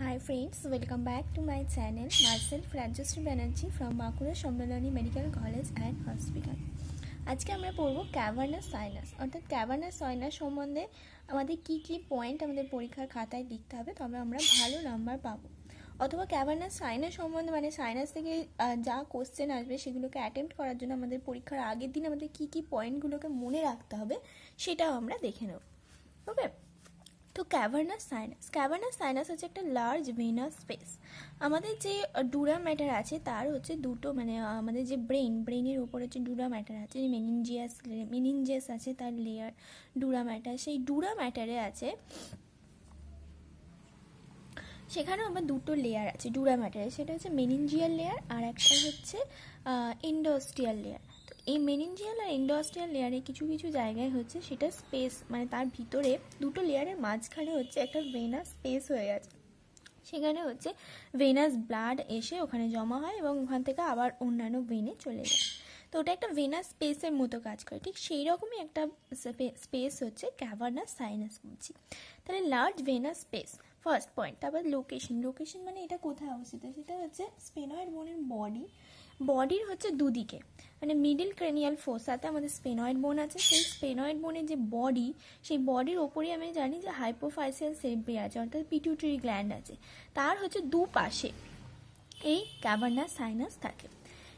Hi friends, welcome back to my channel. Myself Rajyasree Banerjee from Baঁকুড়া Sammilani medical college and hospital আজকে আমরা পড়ব cavernous sinus অর্থাৎ cavernous sinus সম্বন্ধে আমাদের কি কি পয়েন্ট আমাদের পরীক্ষার খাতায় লিখতে হবে তবে আমরা ভালো নাম্বার পাবো। অথবা ক্যাভার্নাস সাইনাস সম্বন্ধে মানে সাইনাস থেকে যা কোশ্চেন আসবে সেগুলোকে অ্যাটেম্প্ট করার জন্য আমাদের পরীক্ষার আগের দিন আমাদের কি কি পয়েন্টগুলোকে মনে রাখতে হবে সেটাও আমরা দেখে নেব। ওকে তো ক্যাভার্নাস সাইনাস ক্যাভার্নাস সাইনাস হচ্ছে একটা লার্জ ভেনাস স্পেস আমাদের যে ডুরা ম্যাটার আছে, তার হচ্ছে দুটো মানে আমাদের যে ব্রেন ব্রেনের উপর হচ্ছে ডুরা ম্যাটার আছে, যে মেনিনজিয়াস মেনিনজিয়াস আছে, তার লেয়ার ডুরা ম্যাটার সেই ডুরা ম্যাটারে আছে, সেখানেও আমার দুটো লেয়ার আছে ডুরা ম্যাটারে সেটা হচ্ছে মেনিনজিয়াল লেয়ার আর একটা হচ্ছে ইন্ডোস্টিয়াল লেয়ার এই মেনিনজিয়াল আর ইন্ডোস্ট্রিয়াল লেয়ারে কিছু কিছু জায়গায় হচ্ছে সেটা স্পেস মানে তার ভিতরে দুটো লেয়ারের মাঝখানে হচ্ছে একটা ভেনাস স্পেস হয়ে গেছে। সেখানে হচ্ছে ভেনাস ব্লাড এসে ওখানে জমা হয় এবং ওখান থেকে আবার অন্যান্য ভেনে চলে যায়। তো ওটা একটা ভেনাস স্পেসের মতো কাজ করে। ঠিক সেই রকমই একটা স্পেস হচ্ছে ক্যাভার্নাস সাইনাস বলছি। তাহলে large venous space first point তারপর লোকেশন লোকেশন মানে এটা কোথায় অবস্থিত? সেটা হচ্ছে স্পেনয়েড বোনের বডি বডির হচ্ছে দুদিকে। মানে মিডিল ক্রেনিয়াল ফোসাতে আমাদের স্পেনয়েড বোন আছে। সেই স্পেনয়েড বোনের যে বডি, সেই বডির ওপরেই আমি জানি যে হাইপোফাইসিয়াল সেরিব্রি আছে অর্থাৎ পিটুটারি গ্ল্যান্ড আছে। তার হচ্ছে দুপাশে এই ক্যাভার্নাস সাইনাস থাকে।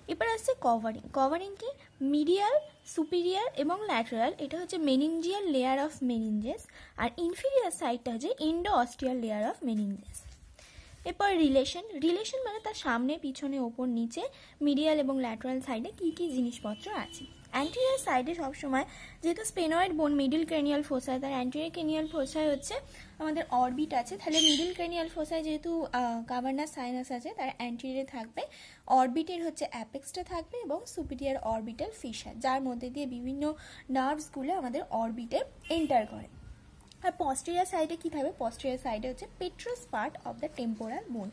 এবার আসছে কভারিং। কভারিং কি? মিডিয়াল, সুপিরিয়ার এবং ল্যাটারাল। এটা হচ্ছে মেনিনজিয়াল লেয়ার অফ মেনিনজেস আর ইনফিরিয়ার সাইডটা হচ্ছে endosteal layer of meninges এরপর রিলেশন রিলেশন মানে তার সামনে, পিছনে, ওপর, নিচে মিডিয়াল এবং ল্যাটারাল সাইডে কী কী জিনিসপত্র আছে। অ্যান্টিরিয়ার সাইডে সবসময় যেহেতু স্পেনয়েড বোন মিডিল ক্রেনিয়াল ফোসায় তার অ্যান্টিরিয়ার ক্রেনিয়াল ফোসায় হচ্ছে আমাদের অরবিট আছে। তাহলে মিডিল ক্রেনিয়াল ফোসায় যেহেতু কাভার্নাস সাইনাস আছে, তার অ্যান্টিরিয়ারে থাকবে। অরবিটের হচ্ছে অ্যাপেক্সটা থাকবে এবং সুপিরিয়ার অরবিটাল ফিশার যার মধ্যে দিয়ে বিভিন্ন নার্ভসগুলো আমাদের অরবিটে এন্টার করে। আর পস্টেরিয়ার সাইডে কী থাকবে? পস্টেরিয়ার সাইডে হচ্ছে petrous part of the temporal bone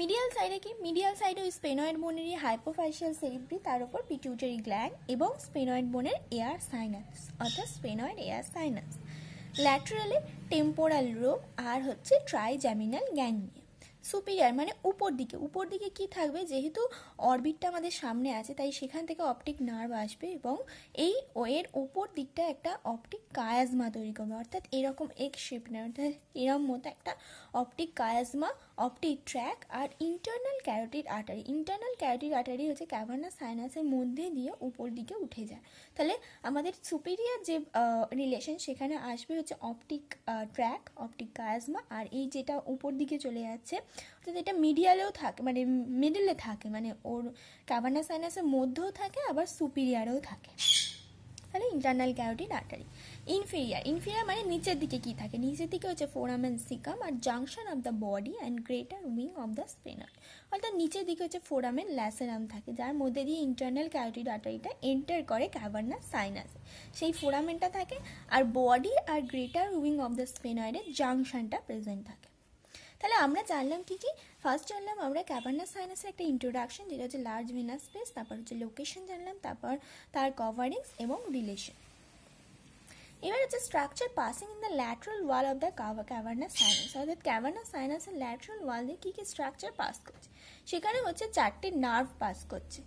medial সাইডে কি? মিডিয়াল সাইডে ওই স্পেনয়েড বোনেরই হাইপোফাইশিয়াল সেরিব্রি তার উপর পিটিউটারি গ্ল্যান্ড এবং স্পেনয়েড বোনের এয়ার সাইনাস অর্থাৎ স্পেনয়েড এয়ার সাইনাস ল্যাটারালে টেম্পোরাল রোগ আর হচ্ছে ট্রাইজ্যামিনাল গ্যাংলিয়া সুপিরিয়ার মানে উপর দিকে। উপর দিকে কি থাকবে? যেহেতু অরবিটটা আমাদের সামনে আছে, তাই সেখান থেকে অপটিক নার্ভ আসবে এবং এই এর উপর দিকটা একটা অপটিক কায়াজমা তৈরি করবে। অর্থাৎ এরকম এক শেপ নেয়, অর্থাৎ এরম মতো একটা অপটিক কায়াজমা অপটিক ট্র্যাক আর internal carotid artery internal carotid artery হচ্ছে ক্যাভার্নাস সাইনাসের মধ্যে দিয়ে উপর দিকে উঠে যায়। তাহলে আমাদের সুপিরিয়ার যে রিলেশন সেখানে আসবে হচ্ছে অপটিক ট্র্যাক অপটিক কায়াজমা আর এই যেটা উপর দিকে চলে যাচ্ছে, অর্থাৎ এটা মিডিয়ালেও থাকে মানে মিডলে থাকে মানে ওর ক্যাভার্নাস সাইনাসের মধ্যেও থাকে, আবার সুপিরিয়ারেও থাকে। তাহলে internal carotid artery inferior inferior মানে নিচের দিকে কি থাকে? নিচের দিকে হচ্ছে foramen caecum R junction of the body and greater wing of the sphenoid অর্থাৎ নিচের দিকে হচ্ছে ফোরামেন ল্যাসেরাম থাকে, যার মধ্যে দিয়ে ইন্টারনাল ক্যারোটিড আর্টারিটা এন্টার করে ক্যাভার্নাস সাইনাসে সেই ফোরামেনটা থাকে আর বডি আর গ্রেটার উইং অফ দ্য স্পেনয়েডের জাংশনটা প্রেজেন্ট থাকে। তাহলে আমরা জানলাম কি কি? ফার্স্ট জানলাম আমরা ক্যাভার্নাস সাইনাসের একটা ইন্ট্রোডাকশন যেটা হচ্ছে লার্জ ভেনাস স্পেস তারপর হচ্ছে লোকেশন জানলাম, তারপর তার কভারিংস এবং রিলেশন এবার হচ্ছে structure passing in the lateral wall of the cavernous sinus অর্থাৎ ক্যাভার্নাস সাইনাসের ল্যাটারাল ওয়াল দিয়ে কী কী স্ট্রাকচার পাস করছে? সেখানে হচ্ছে চারটে নার্ভ পাস করছে।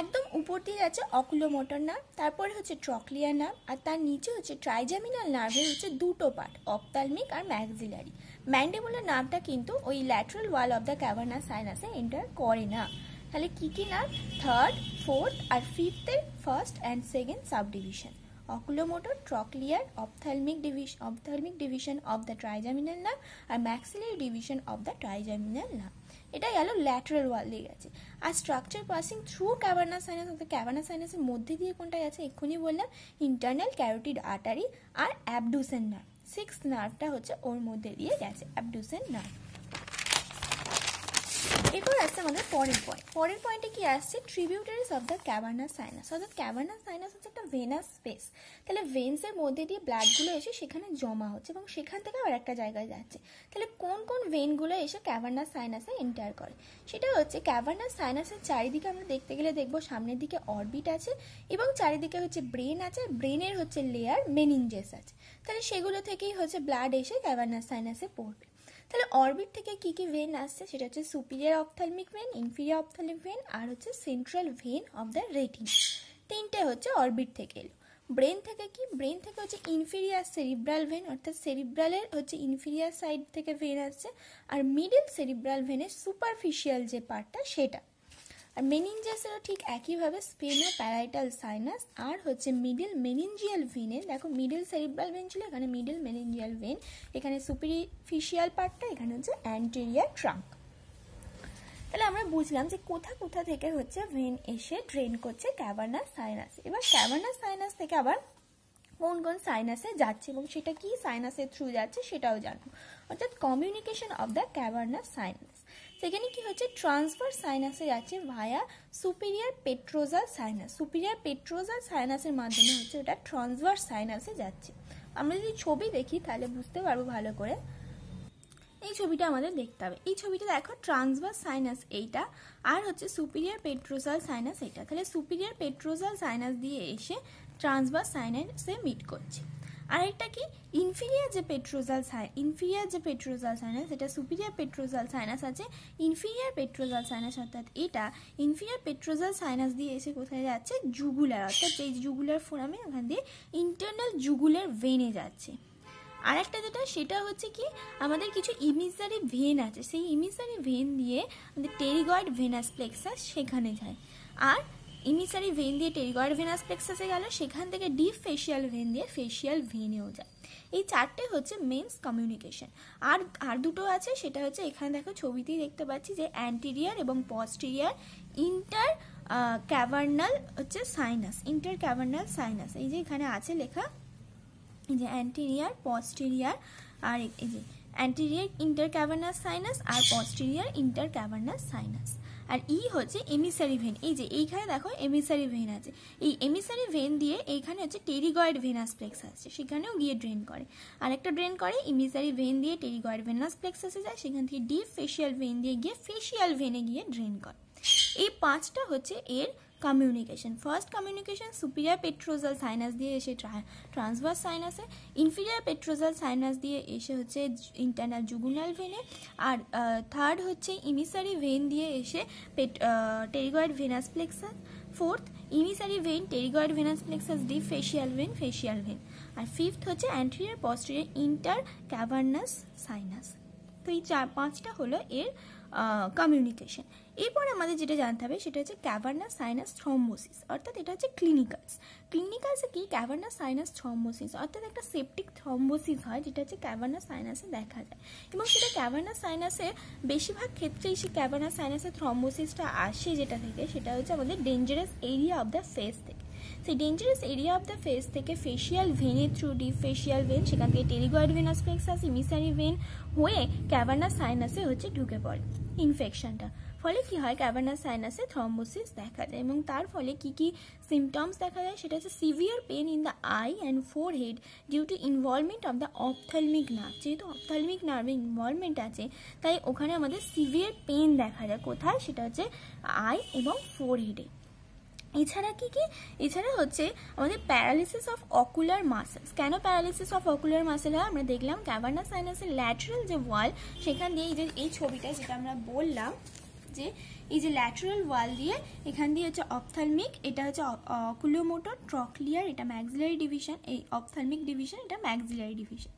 একদম উপর দিয়ে যাচ্ছে অকুলোমোটর নার্ভ, তারপরে হচ্ছে ট্রকলিয়ার নার্ভ, আর তার নিচে হচ্ছে ট্রাইজামিনাল নার্ভের হচ্ছে দুটো পার্ট অপতালমিক আর ম্যাক্সিলারি ম্যান্ডেবুলার নার্ভটা কিন্তু ওই lateral wall of the cavernous সাইনাসে enter করে না। তাহলে কী কী নার্ভ? থার্ড ফোর্থ আর ফিফথের first and second sub division oculomotor trochlear ophthalmic division ophthalmic division of the trigeminal nerve R maxillary division of the trigeminal nerve এটা গেল lateral wall দিয়ে গেছে। আর structure passing through cavernous sinus অর্থাৎ cavernous সাইনাসের মধ্যে দিয়ে কোনটা গেছে, এক্ষুনি বললাম ইন্টারনাল ক্যারোটিড আর্টারি আর অ্যাবডুসেন নার্ভ সিক্স নার্ভটা হচ্ছে ওর মধ্যে দিয়ে গেছে অ্যাবডুসেন নার্ভ এরপর আসছে আমাদের পরের পয়েন্ট পরের পয়েন্টে কি আসছে? Tributaries of the cavernous sinus অর্থাৎ ক্যাভার্নাস সাইনাস হচ্ছে একটা ভেনাস স্পেস তাহলে ভেন্সের মধ্যে দিয়ে ব্লাডগুলো এসে সেখানে জমা হচ্ছে এবং সেখান থেকে আবার একটা জায়গায় যাচ্ছে। তাহলে কোন কোন ভেনগুলো এসে ক্যাভার্নাস সাইনাসে এন্টার করে? সেটা হচ্ছে ক্যাভার্নাস সাইনাসের চারিদিকে আমরা দেখতে গেলে দেখব সামনের দিকে অরবিট আছে এবং চারিদিকে হচ্ছে ব্রেন আছে ব্রেনের হচ্ছে লেয়ার মেনিনজেস আছে। তাহলে সেগুলো থেকেই হচ্ছে ব্লাড এসে ক্যাভার্নাস সাইনাসে পড়বে। তাহলে অরবিট থেকে কি কি ভেন আসছে সেটা হচ্ছে superior ophthalmic vein inferior ophthalmic vein আর হচ্ছে central vein of the retina তিনটে হচ্ছে অরবিট থেকে এলো। ব্রেন থেকে কি? ব্রেন থেকে হচ্ছে ইনফিরিয়ার সেরিব্রাল ভেন অর্থাৎ সেরিব্রালের হচ্ছে ইনফিরিয়ার সাইড থেকে ভেন আসছে। আর মিডল সেরিব্রাল ভেনের সুপারফিশিয়াল যে পার্টটা সেটা। আর মেনিনজাসেরও ঠিক একইভাবে স্পেনো প্যারাইটাল সাইনাস আর হচ্ছে মিডিল মেনিনজিয়াল ভেনে দেখো মিডিল সেরিব্রাল ভেন ছিল, এখানে মিডল মেনিনজিয়াল ভেন এখানে সুপিরিফিশিয়াল পার্টটা এখানে হচ্ছে অ্যান্টেরিয়ার ট্রাঙ্ক তাহলে আমরা বুঝলাম যে কোথা কোথা থেকে হচ্ছে ভেন এসে ড্রেন করছে ক্যাভার্নাস সাইনাস এবার ক্যাভার্নাস সাইনাস থেকে আবার কোন কোন সাইনাসে যাচ্ছে এবং সেটা কি সাইনাসের থ্রু যাচ্ছে সেটাও জানব। অর্থাৎ communication of the cavernous sinus সেখানে কি হচ্ছে ট্রান্সফার সাইনাসে যাচ্ছে via superior petrosal sinus superior petrosal সাইনাসের মাধ্যমে হচ্ছে ওটা ট্রান্সভার সাইনাসে যাচ্ছে। আমরা যদি ছবি দেখি, তাহলে বুঝতে পারব ভালো করে। এই ছবিটা আমাদের দেখতে হবে। এই ছবিটা দেখো ট্রান্সভার সাইনাস এইটা, আর হচ্ছে সুপিরিয়ার পেট্রোজাল সাইনাস এইটা। তাহলে সুপিরিয়ার পেট্রোজাল সাইনাস দিয়ে এসে ট্রান্সভার সাইনাসে মিট করছে। আরেকটা কি? ইনফিরিয়ার যে পেট্রোজাল ইনফিরিয়ার যে পেট্রোজাল সাইনাস এটা সুপিরিয়ার পেট্রোজাল সাইনাস আছে। ইনফিরিয়ার পেট্রোজাল সাইনাস অর্থাৎ এটা ইনফিরিয়ার পেট্রোজাল সাইনাস দিয়ে এসে কোথায় যাচ্ছে? জুগুলার অর্থাৎ যেই জুগুলার ফোরামে ওখান দিয়ে ইন্টারনাল জুগুলার ভেনে যাচ্ছে। আরেকটা যেটা, সেটা হচ্ছে কি, আমাদের কিছু ইমিসারি ভেন আছে। সেই ইমিসারি ভেন দিয়ে আমাদের টেরিগয়েড ভেনাস প্লেক্সাস সেখানে যায়। আর ইমিসারি ভেন দিয়ে টেরিগয়েড ভেনাস প্লেক্সাসে গেল, সেখান থেকে ডিপ ফেশিয়াল ভেন দিয়ে ফেশিয়াল ভেনেও যায়। এই চারটে হচ্ছে মেন্স কমিউনিকেশন আর আর দুটো আছে, সেটা হচ্ছে এখানে দেখো ছবিতেই দেখতে পাচ্ছি যে অ্যান্টিরিয়ার এবং পস্টিরিয়ার ইন্টার ক্যাভার্নাল হচ্ছে সাইনাস ইন্টার ক্যাভার্নাল সাইনাস এই যে এখানে আছে লেখা, এই যে অ্যান্টিরিয়ার পস্টেরিয়ার আর এই যে অ্যান্টিরিয়ার ইন্টার ক্যাভার্নাস সাইনাস আর পস্টেরিয়ার ইন্টার ক্যাভার্নাস সাইনাস আর ই হচ্ছে এমিসারি ভেন এই যে এইখানে দেখো এমিসারি ভেন আছে। এই এমিসারি ভেন দিয়ে এইখানে হচ্ছে টেরিগয়েড ভেনাস প্লেক্স আছে সেখানেও গিয়ে ড্রেন করে। আরেকটা ড্রেন করে ইমিসারি ভেন দিয়ে টেরিগয়েড ভেনাস প্লেক্সাসে যায়। সেখান থেকে ডিপ ফেশিয়াল ভেন দিয়ে গিয়ে ফেশিয়াল ভেনে গিয়ে ড্রেন করে। এই পাঁচটা হচ্ছে এর communication first communication superior petrosal sinus দিয়ে এসে ট্রান্সভার্স সাইনাসে ইনফিরিয়ার পেট্রোজাল সাইনাস দিয়ে এসে হচ্ছে ইন্টারনাল জুগুনাল ভেনে আর থার্ড হচ্ছে ইমিসারি ভেন দিয়ে এসে পেট pterygoid venous plexus fourth emissary vein pterygoid venous plexus deep facial vein facial vein আর ফিফথ হচ্ছে anterior posterior inter cavernous sinus তো এই চার, পাঁচটা হলো এর কমিউনিকেশন এরপর আমাদের যেটা জানতে হবে, সেটা হচ্ছে ক্যাভার্নাস সাইনাস থ্রম্বোসিস অর্থাৎ এটা হচ্ছে ক্লিনিকালস ক্লিনিকালসে কি? ক্যাভার্নাস সাইনাস থ্রম্বোসিস অর্থাৎ একটা সেপটিক থ্রম্বোসিস হয়, যেটা হচ্ছে ক্যাভার্নাস সাইনাসে দেখা যায়। এবং সেটা ক্যাভার্নাস সাইনাসে বেশিরভাগ ক্ষেত্রেই সেই ক্যাভার্নাস সাইনাসের থ্রম্বোসিসটা আসে যেটা থেকে, সেটা হচ্ছে আমাদের dangerous area of the face থেকে। সেই dangerous area of the face থেকে ফেশিয়াল ভেনের থ্রু ডিপ ফেশিয়াল ভেন সেখান থেকে pterygoid venous plexus emissary vein হয়ে ক্যাভার্নাস সাইনাসে হচ্ছে ঢুকে পড়ে। ইনফেকশনটা ফলে কি হয় ক্যাভার্নাস সাইনাসে থ্রম্বোসিস দেখা যায় এবং তার ফলে কি কি সিমটমস দেখা যায় সেটা হচ্ছে severe pain in the eye and forehead due to involvement of the ophthalmic nerve যেহেতু অপথালমিক নার্ভে ইনভলভমেন্ট আছে, তাই ওখানে আমাদের সিভিয়ার পেন দেখা যায়। কোথায়? সেটা হচ্ছে আই এবং ফোর হেডে এছাড়া কি কি? এছাড়া হচ্ছে আমাদের প্যারালিসিস অফ অকুলার মাসেলস কেন প্যারালিসিস অফ অকুলার মাসেল হয়? আমরা দেখলাম ক্যাভার্নাস সাইনাসের ল্যাটারাল যে ওয়াল সেখান দিয়ে এই যে, এই ছবিটা যেটা আমরা বললাম যে, এই যে ল্যাটারাল ওয়াল দিয়ে এখান দিয়ে হচ্ছে অপথালমিক এটা হচ্ছে অকুলোমোটর ট্রকলিয়ার এটা ম্যাক্সিলারি ডিভিশন এই অপথালমিক ডিভিশন এটা ম্যাক্সিলারি ডিভিশন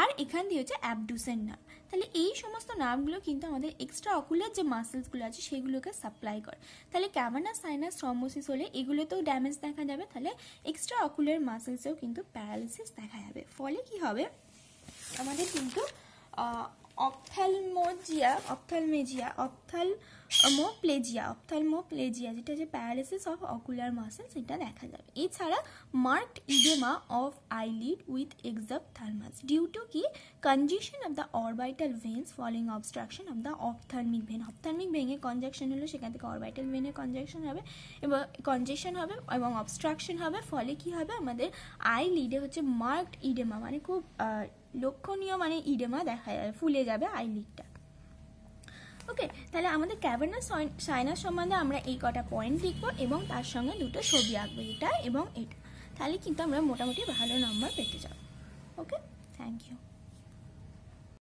আর এখান দিয়ে হচ্ছে অ্যাবডুসেন নার্ভ তাহলে এই সমস্ত নার্ভগুলো কিন্তু আমাদের এক্সট্রা অকুলার যে মাসেলসগুলো আছে সেগুলোকে সাপ্লাই করে। তাহলে ক্যাভার্নাস সাইনাস থ্রম্বোসিস হলে এগুলোতেও ড্যামেজ দেখা যাবে, তাহলে এক্সট্রা অকুলার মাসেলসেও কিন্তু প্যারালিসিস দেখা যাবে। ফলে কি হবে? আমাদের কিন্তু অপথ্যালমোজিয়া অপথ্যালমেজিয়া অপথ্যালমোপ্লেজিয়া অপথ্যালমোপ্লেজিয়া যেটা যে প্যারালিসিস অফ অকুলার মাসেল সেটা দেখা যাবে। এছাড়া marked oedema of eyelid with exophthalmos. Due to কি? Congestion of the orbital veins following obstruction of the ophthalmic vein ophthalmic ভেঙে কনজাকশন হলো সেখান থেকে অরবাইটাল ভেনে কনজাকশন হবে, এবং কনজেকশন হবে এবং অবস্ট্রাকশন হবে, ফলে কি হবে? আমাদের আই লিডে হচ্ছে মার্কড ইডেমা মানে খুব লক্ষণীয় মানে ইডেমা দেখা যাবে ফুলে যাবে আইলিডটা। ওকে তাহলে আমাদের ক্যাভার্নাস সাইনাস সম্বন্ধে আমরা এই কটা পয়েন্ট লিখব এবং তার সঙ্গে দুটো ছবি আঁকবো, এটা এবং এটা। তাহলে কিন্তু আমরা মোটামুটি ভালো নম্বর পেতে যাব। Okay thank you